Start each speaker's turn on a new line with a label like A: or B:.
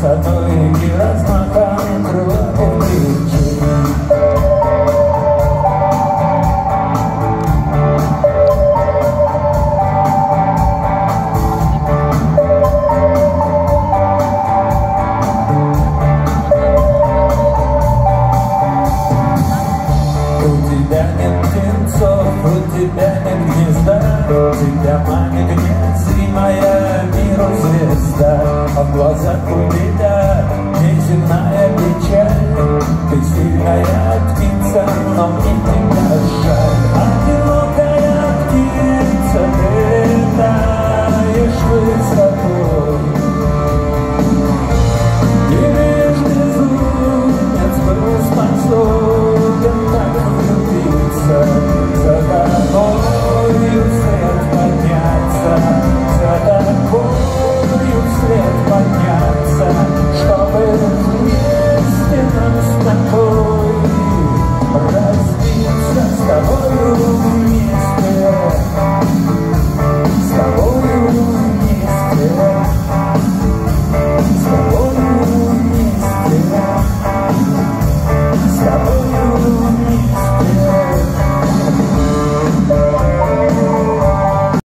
A: Красотой и размахом крылатых ключей У тебя нет птенцов, у тебя нет гнезда. Тебя манит незримая миру звезда. А в глазах у тебя